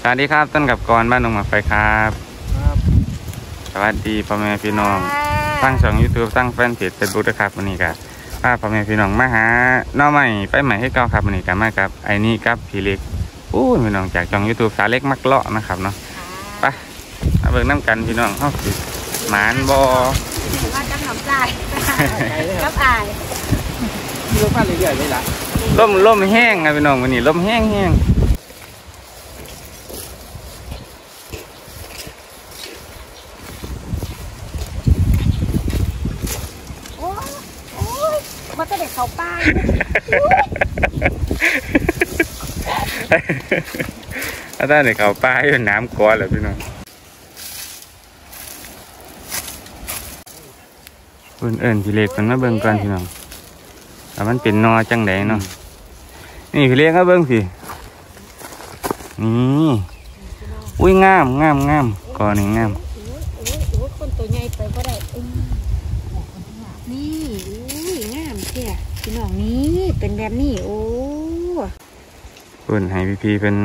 สวัสดีครับต้นกับกรบ้านหนองหมากไฟครับ ครับสวัสดีพ่อแม่พี่น้องตั้งช่องยูทูบตั้งแฟนเพจเฟซบุ๊กนะครับวันนี้ก็พาพ่อแม่พี่น้องมาหาหน้อใหม่ไปใหม่ให้เก่าครับวันนี้ก็มากับไอ้นี่กับพี่เล็กอู้ยพี่น้องจากช่องยูทูบสาเล็กมักเลาะนะครับเนาะไปมาเบิ่งน้ำกันพี่น้องเฮาสิหมานบอว่าจะทำใจกับอายมีรถผ่านเรื่อยๆเลยล่ะล่มล่มแห้งครับพี่น้องวันนี้ล่มแห้งแห้ง โอ้ยโอ้ ยมันจะเด็กเขาป้ายอาจารย์เนี่ยเขาป้าให้น้ำก้อนเลยพี่น้องเพิ่นเอิญพี่เล็กเพิ่นมาเบิ่งก่อนพี่น้องแต่มันเป็นนอจังไดเนาะนี่พี่เล็กก็เบิ่งพี่นี่อุ้ยงามงามงามก่อนนี่งาม โอ้ยโอ้ยโอ้ยคนตัวใหญ่ไปก็ได้อืมนี่อุ้ยงามเที่ยพี่น้องนี่เป็น แบบนี้ โอ้เพิ่นให้พี่พี่เป็น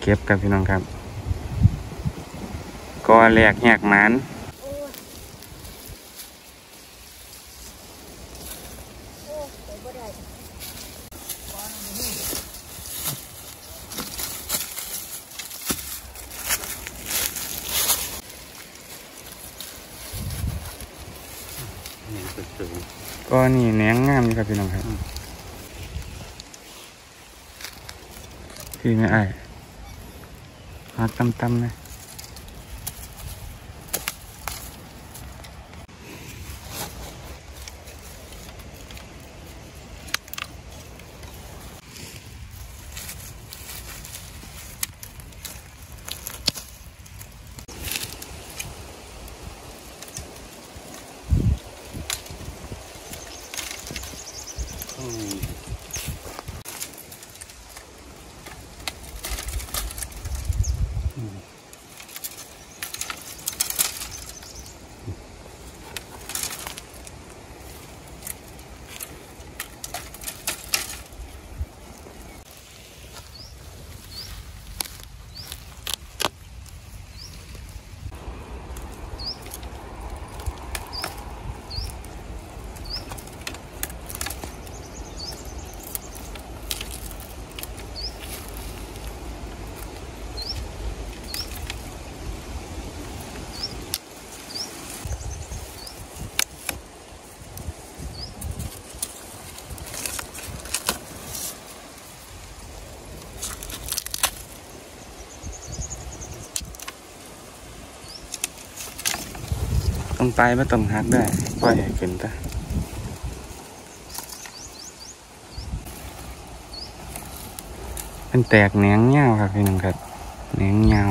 เก็บกับพี่น้องครับก่อแรกแหกหมานก้อ้ยไปบ่ได้ก็นี่แหนงงามนี่ครับพี่น้องครับ พี่ไม่อาย ต้องไปไม่ต้องหักได้ปล่อยให้ขึ้นตะเป็นแตกแหนงเงาครับพี่น้องครับแหนงเงา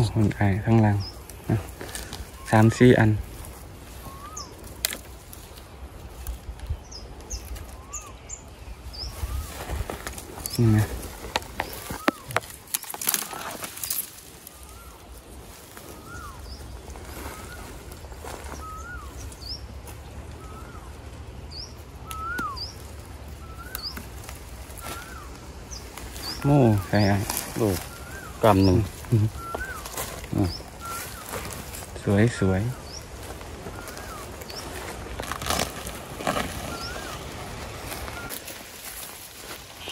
วโอ้คนไอ้ข้างล่างสามสี่อัน นี่นะโม่ใส่ไอ้โอ้กำหนึ่ง วยสวย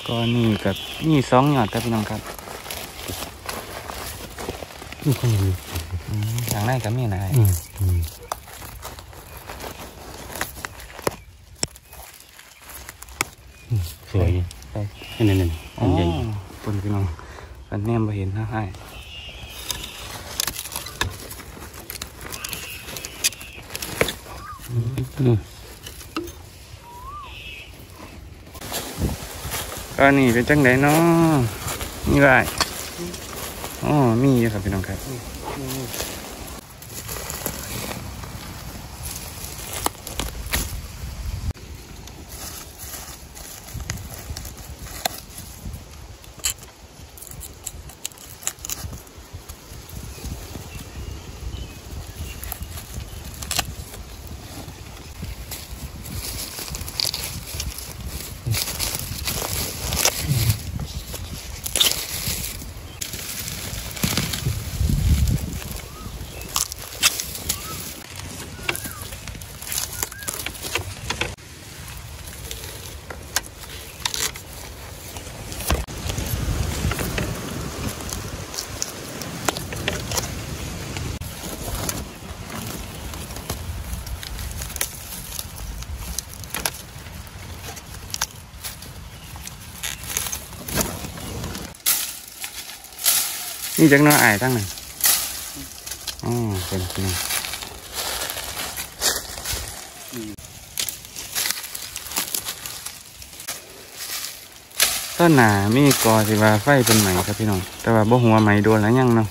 ก็นี่กับนี่สองหยอดครับพี่น้องครับนี่คนนี้อืมทางในก็มีนะอืมอืมอืมสวยไปนี่นี่นี่อ๋อัอนใหญ่ปุ่นพี่น้องอันแนมไปเห็นนะให้ ตอนนี้เป็นจังไดเนาะนี่ไรอ๋อมีครับพี่น้องครับ นี่จักหน้อยอายตั้งหนึ่งอ๋อเป็นพี่น้องต้นหนามีกอสิว่าไฟเป็นไหมครับพี่น้อง แต่ว่าบ่หัวไหมโดนแล้วยังเนาะ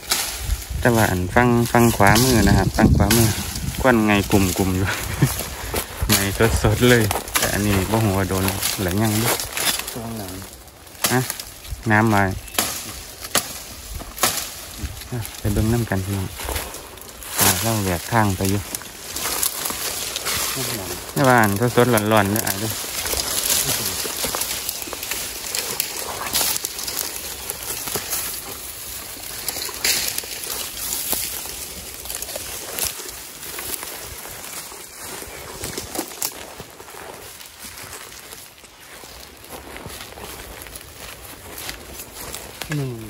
แต่ว่าอันฟังฟังขวามือนะครับฟังขวามือควันไงกลุ่มกลุ่มอยู่ ไหมสดสดๆเลย แต่อันนี้บ่หัวาโดนหรือยังเด้อช่วงหลังน้ำมาอะ ไปเบิ่งน้ำกันพี่น้องอ่าเราแหวกทางไปอยู่ช่วงหลังนี่ว่าอันสดๆร้อนๆเนี่ยอะเด้วย หนึ่ง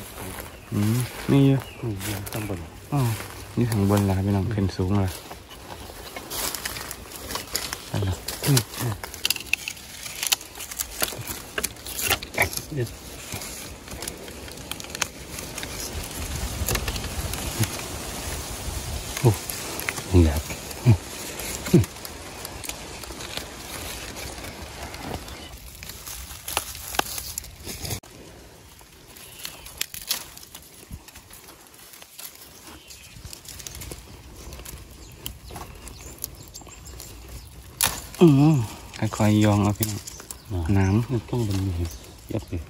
อืมนี่อยู่หนึ่งยังตำบลอ๋อนี่ถึงบนแล้วพี่น้องขึ้นสูงแล้วไปแล้วอยากอืม ค่อยๆยองเอาพี่น้องน้มันต้องเป็นมียับเลย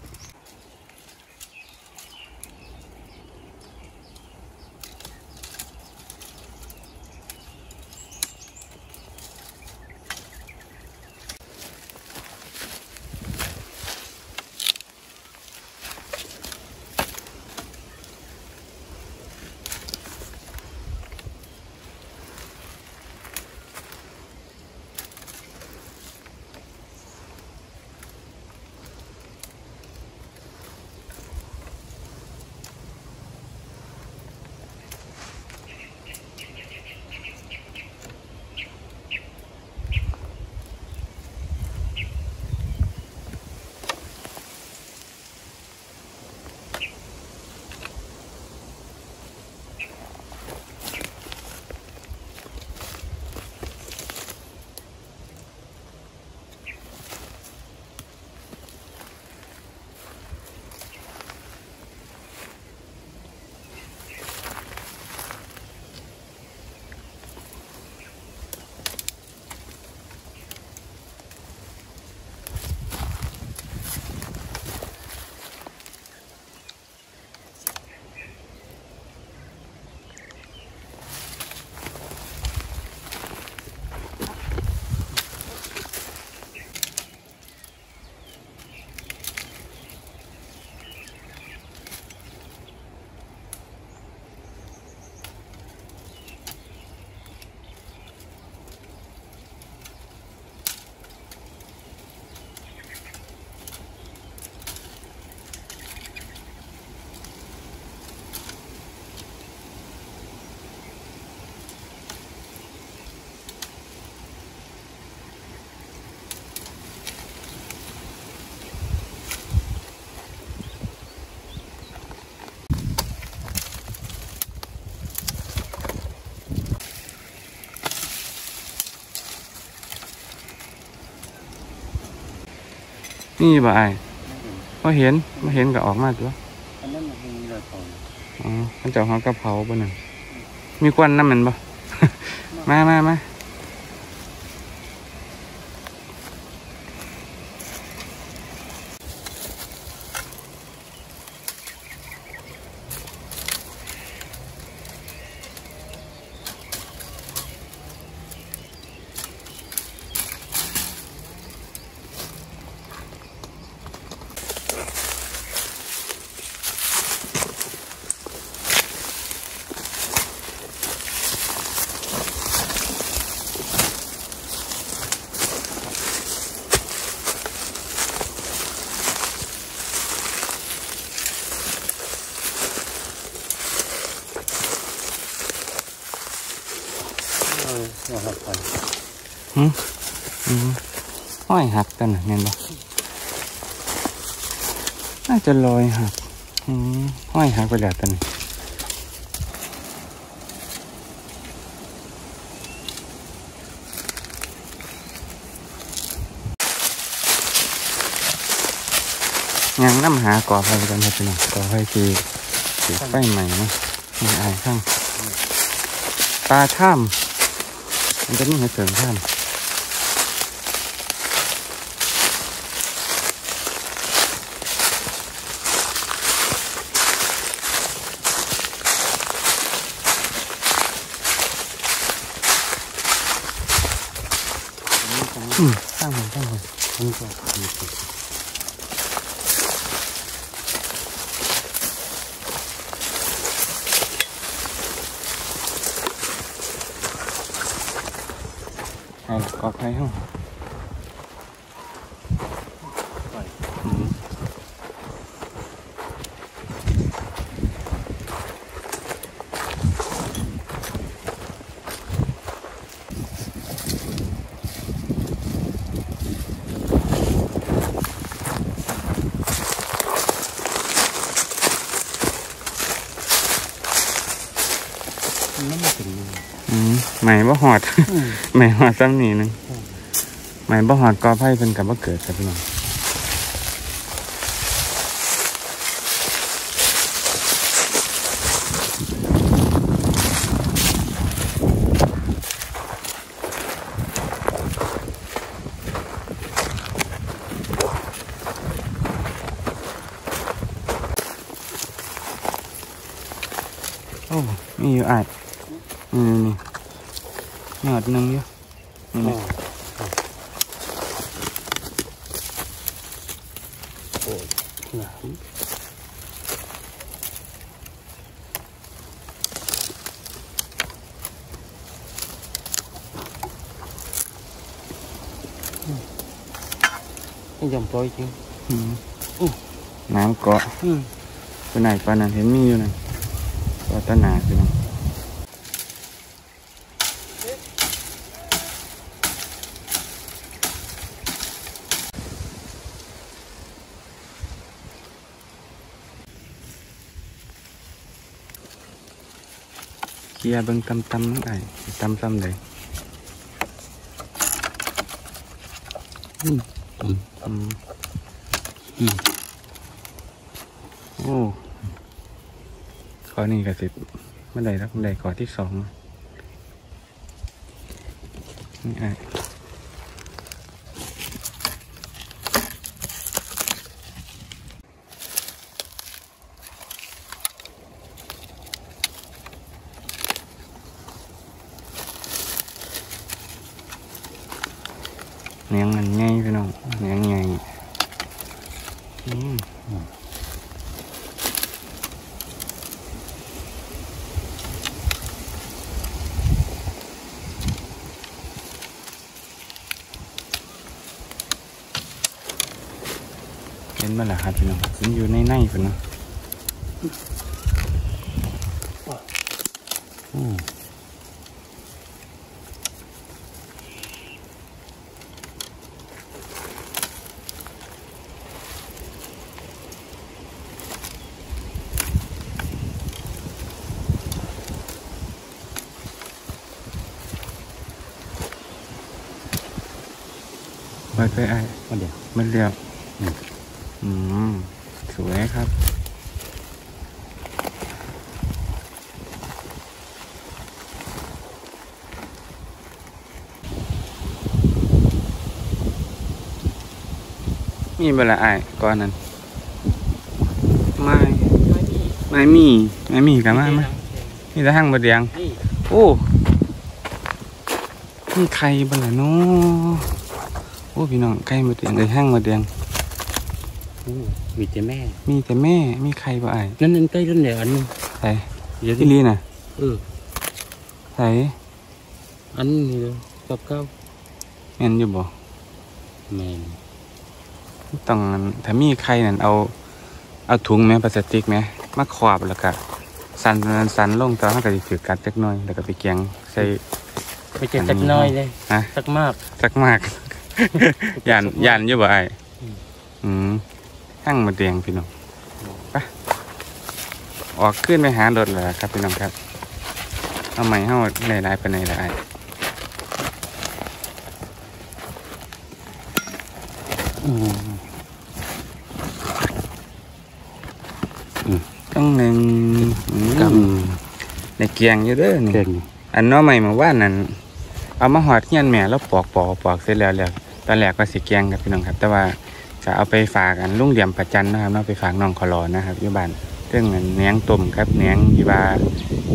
นี่บ่ไอ้ายมาเห็นมาเห็นก็ออกมาตัวอันนั้นมันมีรอยต่ออ๋อมันจะเอากระเพราบ่นั่นมีควันน้ำมันบ่มามามา อยหักกันน่ะเห็นบ่น่าจะลอยหักห้อยหักไปแล้วกันยังน้ำหาก่อไฟกันครับพี่น้องก่อไฟคือถือไฟใหม่นะมีอายข้างปลาช่าม มันจะมีให้เสริมช่าม อืมสร้างมันสร้างมันนี่ก็มีสิ ใช่ละก็ไฟห้อง ปล่อย อืม มันไม่มาถึงนี่อืมใหม่บ่หอดใหม่หอดซ้ำนี่หนึงใหม่บ่หอดกอไผ่เป็นกับบ่เกิดครับพี่น้องโอ้มีอยู่อาดนี่นี่หยอดหนึ่งอยู่นี่ อ๋อ นี่ โอ้ย หนามไม่ยอมปล่อยจริงอืมอู้น้ำ จียเกาะตะหนาพี่น้องเคลียร์เบิ่งตำตำนั่นไอ้ตำตำเลยอืมอืมอืมอืมโอ้ขอนี่กระสิบเมื่อใดแล้วเมื่อใดขอที่สองนี่ไอเนียงมันใหญ่พี่น้องเนียงใหญ่อืม เห็นมาแล้วครับพี่น้องมันอยู่ในในคนนะ ไปไปไอ้มาเดี๋ยวมันเรียวอืมอืมสวยครับมีเวลาไอ้ายก่อนนั้นไม่ไม่มีไม่มีกันมาไหมมีแต่ห้างบะเดียงนี่โอ้มีใครบ้างล่ะเนาะโอ้พี่น้องไก่บะเดียงเลยห้างบะเดียงโอ้มีแต่แม่ มีแต่แม่มีใครบ่ไอ้ายนั่นนั่นใกล้นั่นแหละอันนึงใส่เดี๋ยวที่ลีน่ะเออใส่อันนี้เลยกับเก้าแม่นอยู่บ่แม่นต้องอันถ้ามีใครนั่นเอาเอาถุงแม่พลาสติกแม่มาขอบแล้วก็สันสันสันลงตอนเขาก็สิถือกัดจักหน่อยแล้วก็ไปเกียงใส่ไม่ใช่สักน้อยเลยฮะสักมาก สักมาก ย่านย่านอยู่บ่ไอ้อืมห้างมาเดียงพี่น้องไปออกขึ้นไปหารถเลยครับพี่น้องครับเอาใหม่เฮาในรายๆไปในรายอืมต้องหนึ่งอืมกในเกียงอยู่เด้อนี่เก่งอันน้อใหม่มาว่านนั่นเอามาหอดเงี้ยนแม่แล้วปอกปอกปอกเสร็จแล้วแล้ว ตอนแรกก็สิเกียงครับพี่น้องครับ แต่ว่าจะเอาไปฝากอันลุงเหลี่ยมประจันนะครับเนาะไปฝากน้องคอรอนะครับอยู่บ้านเรื่องอันเนียงต้มครับเนียงยีบา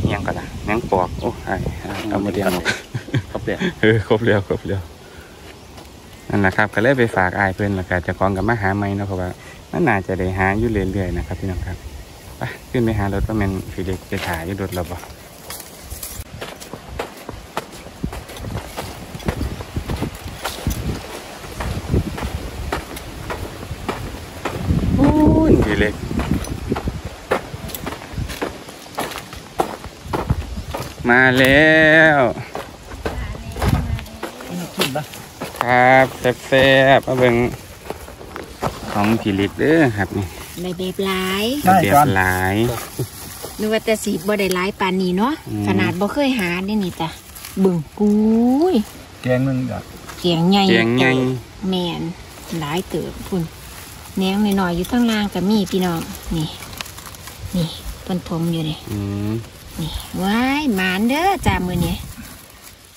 เนียงก็ล่ะเนียงปอกโอ้ไอ้เอามาเดียงออกเขาเปลี่ยนเออครบแล้วครบแล้วนั่นแหละครับก็เลยไปฝากอายเพื่อนแล้วก็เจะกองกับมาหาไม่เนาะเพราะว่ามันน่าจะได้หาอยู่เรื่อยๆนะครับพี่น้องครับไปขึ้นไปหารถว่าแมันฟีเด็กไปถ่ายอยู่รถเราบ่โอ้ ยฟีเล็กมาแล้วขึ้นปะครับแซ่บๆมาเบิ่งของผีลิตเด้อครับนี่ในแบบหลายเบียบหลายนึกว่าแต่สีบ่ได้หลายปานนี้เนาะอืมขนาดบ่เคยหาได้นี่จ้ะเบิ่งกูยแกงนึงอะเกียงใหญ่เจียงใหญ่แมนหลายเติบพุ่น แหนงหน่อยๆอยู่ข้างล่างก็มีพี่น้องนี่ นี่เพิ่นทมอยู่นี่อืม นี่ว้ายหมานเด้อจ้ามือนี้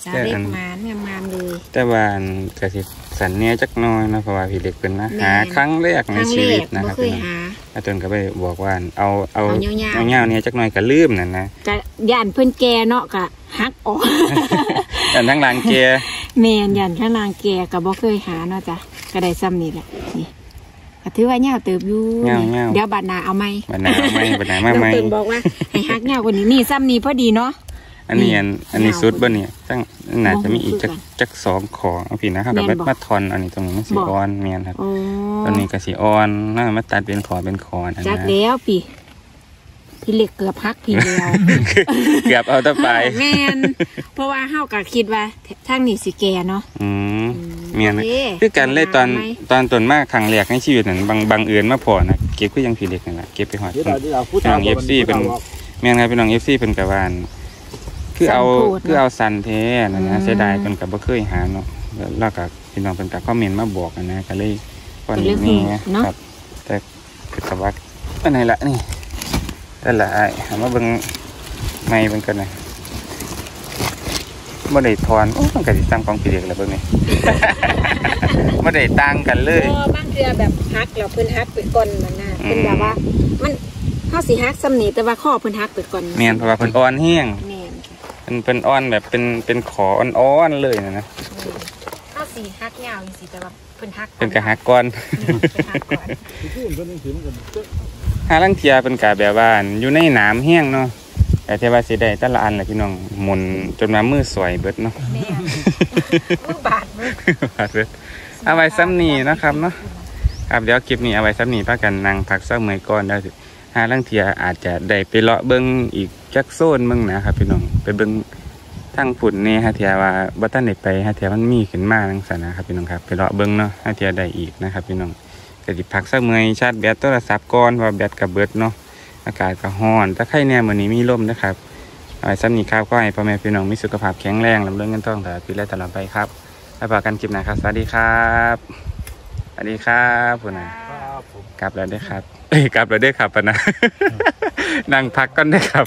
จ้าแต่เล็อักนหมานงามๆเลย แต่ว่าอันกระสิสันเนี้ยจักหน้อยเนาะเพราะว่าผีเล็กเป็นนะแม่น หาครั้งแรกคในรั้งชีแรวิตกนะบ่ครับเคยพี่น้องหา อาจารย์ก็ไปบอกว่าเอาเอาเอายาวๆ เงาวๆเนี่ยจักหน่อยก็ลืมนั่นนะกะย่านเพิ่นแก่เนาะกะหักออก แต่ทั้งหลังเกียร์ แม่นย่านข้างล่างแก่ก็บ่เคยหาเนาะจ้ะก็ได้ซ้ำนี่แหละนี่ก็ ถือว่าเหยาวเติบอยู่นี่เดี๋ยวบัดหน้าเอาไหมบันไหนเอาไหมบันไหนมาน้องไหมเพิ่นบอกว่าให้หักเหยาวกว่านี้นี่ซ้ำนี่พอดีเนาะอันนี้อันอันนี้ยาวสุดบ่เนี่ยตั้งน่าจะมีอีกจักบ่คือกันจักสองของเอาพี่นะครับแม่กับนบ่มาทอนอันนี้ตรงนี้มันสีบ่อ่อนเมียนครับโอ้ตอนนี้ก็สีอ่อนน่ามาตัดเป็นขอเป็นคอนอันจันะกแล้วพี่ พี่เล็กเกือบหักพี่แล้วเกือบเอาแตะไปแม่นเพราะว่าเฮาก็คิดว่าทางนี้สิแก่เนาะอืมเมียนโอเคคือกันเลยตอนไหมตอนตนมากครั้งแรกในชีวิตนั้นบางบางเอิญมาพอนะเก็บก็ยังผีเล็กนั่นแหละเก็บไปหอดเดี๋ยวเพิ่นเดี๋ยวผู้พี่น้องเอฟซีเป็นเมียนครับพี่น้องเอฟซีเป็นกะวานคือเอาสันโพดเนอะคือเอาสันเทนะอืนะมเสียดายเป็นกับบ่เคยหาเนาะแล้วแล้วกับพี่น้องเป็นกับคอมเมนต์มาบอกกันนะก็เลยวันนี้นี่ครับแต่คือกับว่าอันไหนละนี่ นั่นแหละไอ้เอามาเบิ่งไม่เบิ่งกันนะบ่ได้ทอนโอ้มันก็สิตั้งกองผีเล็กแล้วเบิ่งนี่บ่ได้ต่างกันเลย พอบางเทื่อแบบฮักแล้วเพิ่นฮักไปก่อนมันน่ะอืม เป็นแบบว่า มันเฮาสิฮักซ้ำนี่แต่ว่าข้อเพิ่นฮักไปก่อนแม่นเพราะว่าเพิ่นอ่อนแห้งแม่นค่ะเป็นเป็นอ่อนแบบเป็นเป็นขออ่อนๆเลยนะนะเฮาสิฮักยาวจังซี่แต่ว่าเพิ่นฮักเป็นกะหักก้อน เพิ่นฮักก่อนหาลังเทียเป็นกะแบบว่าอยู่ในหนามแห้งเนาะแต่เทว่าสิได้แต่ละอันแหละพี่น้องหมุนจนมามือสวยเบิดเนาะแม่นมือบาดมือบาดเบิดเอาไว้ซ้ำนี่นะครับเนาะครับเดี๋ยวคลิปนี้เอาไว้ซ้ำนี่พากันนั่งพักเศร้าเมื่อยก่อนได้วหาลังเทียอาจจะได้ไปเลาะเบิ้งอีกจักโซนเบิ้งนะครับพี่น้องไปเบิ้งทางฝุ่นนี่ฮะเทียว่าบัตันได้ไปฮะเทียมันมีขึ้นมาจังซั่นนะครับพี่น้องครับไปเลาะเบิ้งเนาะฮะเทียได้อีกนะครับพี่น้อง ก็สิพักสักเมื่อยชาร์จแบตโทรศัพท์ก่อนเพราะแบตกับเบิดเนาะอากาศก็ร้อนถ้าใครเนี่ยมื้อนี้มีลมนะครับเอาไว้ซ้ำนี้ครับก็ให้พ่อแม่พี่น้องมีสุขภาพแข็งแรงลำเรื่องเงินทองตลอดปีและตลอดไปครับแล้วพบกันคลิปหน้าครับสวัสดีครับสวัสดีครับคุณนะครับผมกลับแล้วได้อครับเอ้ยกลับแล้วได้อครับปะนะนั่งพักก่อนได้อครับ